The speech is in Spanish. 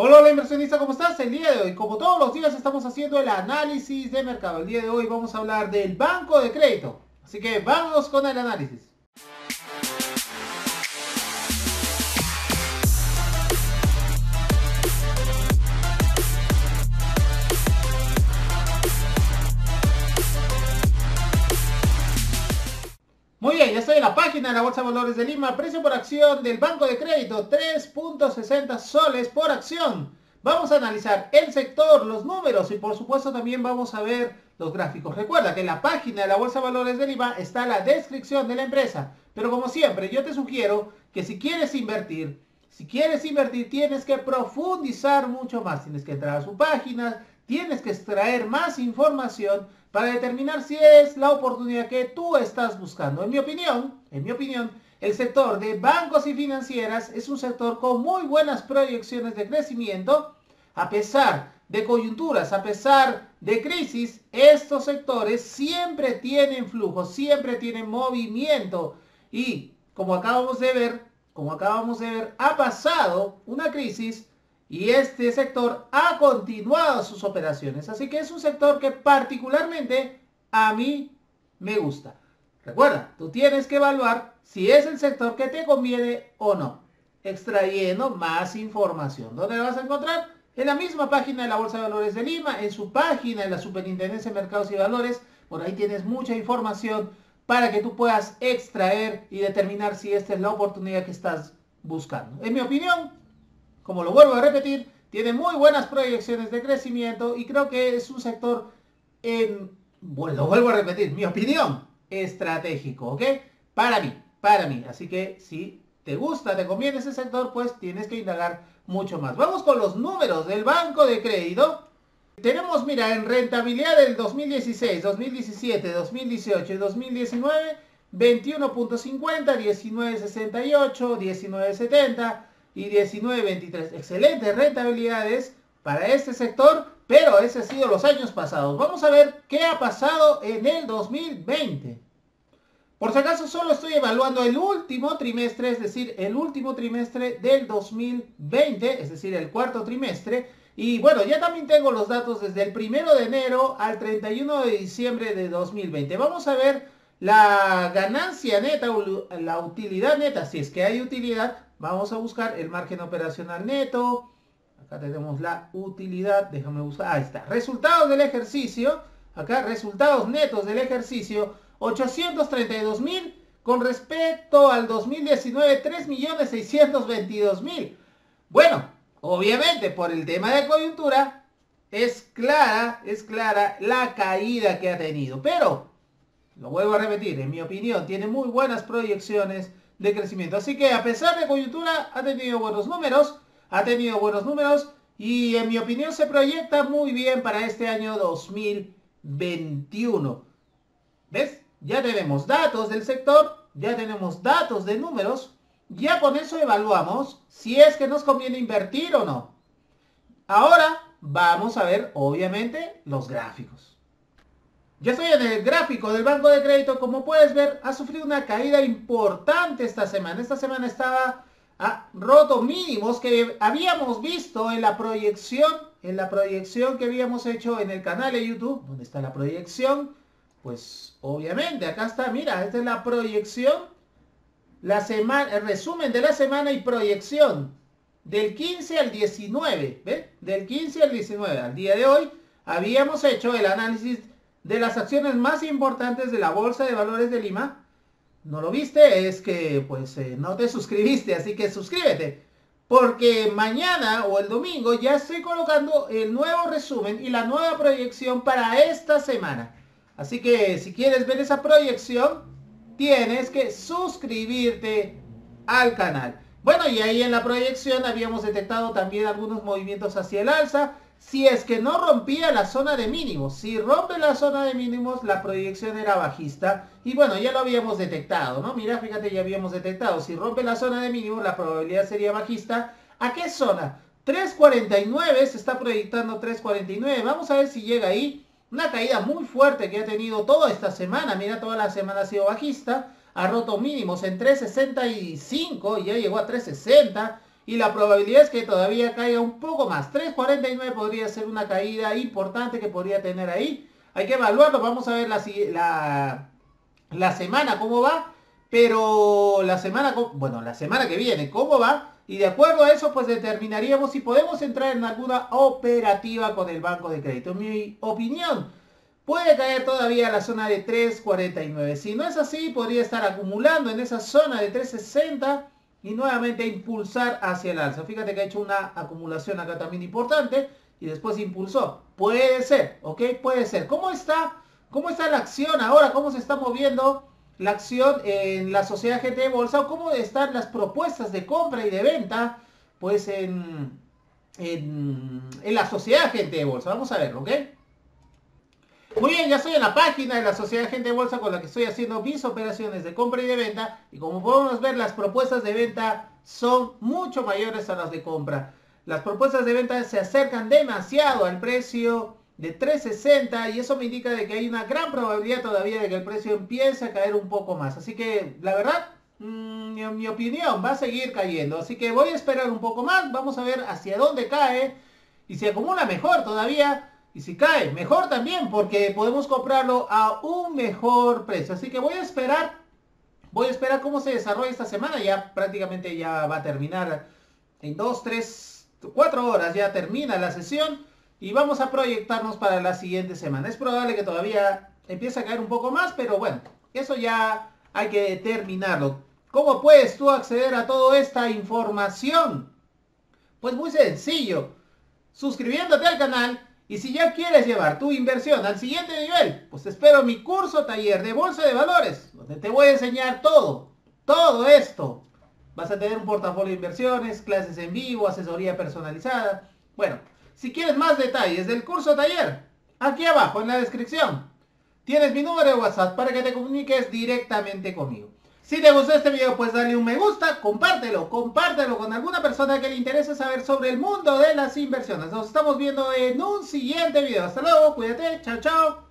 Hola, inversionista, ¿cómo estás? El día de hoy, como todos los días, estamos haciendo el análisis de mercado. El día de hoy vamos a hablar del banco de crédito. Así que vamos con el análisis. La Bolsa de Valores de Lima. Precio por acción del Banco de Crédito, 3.60 soles por acción. Vamos a analizar el sector, los números y por supuesto también vamos a ver los gráficos. Recuerda que en la página de la Bolsa de Valores de Lima está la descripción de la empresa. Pero como siempre, yo te sugiero que si quieres invertir, si quieres invertir tienes que profundizar mucho más. Tienes que entrar a su página, tienes que extraer más información para determinar si es la oportunidad que tú estás buscando. En mi opinión, en mi opinión, el sector de bancos y financieras es un sector con muy buenas proyecciones de crecimiento. A pesar de coyunturas, a pesar de crisis, estos sectores siempre tienen flujo, siempre tienen movimiento. Y como acabamos de ver, como acabamos de ver, ha pasado una crisis y este sector ha continuado sus operaciones. Así que es un sector que particularmente a mí me gusta. Recuerda, tú tienes que evaluar si es el sector que te conviene o no, extrayendo más información. ¿Dónde la vas a encontrar? En la misma página de la Bolsa de Valores de Lima, en su página de la Superintendencia de Mercados y Valores. Por ahí tienes mucha información para que tú puedas extraer y determinar si esta es la oportunidad que estás buscando. En mi opinión, como lo vuelvo a repetir, tiene muy buenas proyecciones de crecimiento y creo que es un sector, en, bueno, lo vuelvo a repetir, mi opinión, estratégico, ¿ok? Para mí, para mí. Así que si te gusta, te conviene ese sector, pues tienes que indagar mucho más. Vamos con los números del banco de crédito. Tenemos, mira, en rentabilidad del 2016, 2017, 2018 y 2019, 21.50, 19.68, 19.70, y 19.23. Excelentes rentabilidades para este sector, pero ese ha sido los años pasados. Vamos a ver qué ha pasado en el 2020. Por si acaso solo estoy evaluando el último trimestre, es decir, el último trimestre del 2020, es decir, el cuarto trimestre. Y bueno, ya también tengo los datos desde el primero de enero al 31 de diciembre de 2020. Vamos a ver la ganancia neta, la utilidad neta, si es que hay utilidad, Vamos a buscar el margen operacional neto. Acá tenemos la utilidad. Déjame buscar. Ahí está. Resultados del ejercicio. Acá resultados netos del ejercicio. 832 mil. Con respecto al 2019, 3.622.000. Bueno, obviamente por el tema de coyuntura, es clara, es clara la caída que ha tenido. Pero, lo vuelvo a repetir, en mi opinión, tiene muy buenas proyecciones de crecimiento. Así que a pesar de coyuntura, ha tenido buenos números, ha tenido buenos números y en mi opinión se proyecta muy bien para este año 2021. ¿Ves? Ya tenemos datos del sector, ya tenemos datos de números, ya con eso evaluamos si es que nos conviene invertir o no. Ahora vamos a ver, obviamente, los gráficos. Ya estoy en el gráfico del banco de crédito. Como puedes ver, ha sufrido una caída importante esta semana. Esta semana estaba ah, roto mínimos que habíamos visto en la proyección, en la proyección que habíamos hecho en el canal de YouTube. ¿Dónde está la proyección? Pues obviamente, acá está, mira, esta es la proyección. La semana, el resumen de la semana y proyección. Del 15 al 19, ¿ves? Del 15 al 19. Al día de hoy habíamos hecho el análisis de las acciones más importantes de la Bolsa de Valores de Lima. ¿No lo viste? Es que pues eh, no te suscribiste, así que suscríbete. Porque mañana o el domingo ya estoy colocando el nuevo resumen y la nueva proyección para esta semana. Así que si quieres ver esa proyección, tienes que suscribirte al canal. Bueno, y ahí en la proyección habíamos detectado también algunos movimientos hacia el alza si es que no rompía la zona de mínimos. Si rompe la zona de mínimos, la proyección era bajista. Y bueno, ya lo habíamos detectado, ¿no? Mira, fíjate, ya habíamos detectado. Si rompe la zona de mínimos, la probabilidad sería bajista. ¿A qué zona? 3.49, se está proyectando 3.49. Vamos a ver si llega ahí. Una caída muy fuerte que ha tenido toda esta semana. Mira, toda la semana ha sido bajista. Ha roto mínimos en 3.65 y ya llegó a 3.60 y la probabilidad es que todavía caiga un poco más. 3.49 podría ser una caída importante que podría tener ahí. Hay que evaluarlo, vamos a ver la, la, semana cómo va, pero la semana, bueno, la semana que viene cómo va. Y de acuerdo a eso, pues determinaríamos si podemos entrar en alguna operativa con el banco de crédito. En mi opinión, puede caer todavía a la zona de 3.49. Si no es así, podría estar acumulando en esa zona de 3.60 y nuevamente impulsar hacia el alza. Fíjate que ha hecho una acumulación acá también importante y después impulsó. Puede ser, ¿ok? Puede ser. ¿Cómo está? ¿Cómo está la acción ahora? ¿Cómo se está moviendo la acción en la sociedad gente de bolsa? ¿O cómo están las propuestas de compra y de venta? Pues en, en, la sociedad gente de bolsa. Vamos a verlo, ¿ok? Muy bien, ya estoy en la página de la Sociedad Gente de Bolsa con la que estoy haciendo mis operaciones de compra y de venta. Y como podemos ver, las propuestas de venta son mucho mayores a las de compra. Las propuestas de venta se acercan demasiado al precio de 3.60 y eso me indica de que hay una gran probabilidad todavía de que el precio empiece a caer un poco más. Así que, la verdad, mm, en mi opinión, va a seguir cayendo. Así que voy a esperar un poco más. Vamos a ver hacia dónde cae. Y si acumula mejor todavía, y si cae, mejor también, porque podemos comprarlo a un mejor precio. Así que voy a esperar, voy a esperar cómo se desarrolla esta semana. Ya prácticamente ya va a terminar en 2, 3, 4 horas. Ya termina la sesión y vamos a proyectarnos para la siguiente semana. Es probable que todavía empiece a caer un poco más, pero bueno, eso ya hay que determinarlo. ¿Cómo puedes tú acceder a toda esta información? Pues muy sencillo, suscribiéndote al canal y si ya quieres llevar tu inversión al siguiente nivel, pues espero mi curso taller de bolsa de valores, donde te voy a enseñar todo, todo esto. Vas a tener un portafolio de inversiones, clases en vivo, asesoría personalizada. Bueno, si quieres más detalles del curso taller, aquí abajo en la descripción tienes mi número de WhatsApp para que te comuniques directamente conmigo. Si te gustó este video, pues dale un me gusta, compártelo, compártelo con alguna persona que le interese saber sobre el mundo de las inversiones. Nos estamos viendo en un siguiente video. Hasta luego, cuídate, chao, chao.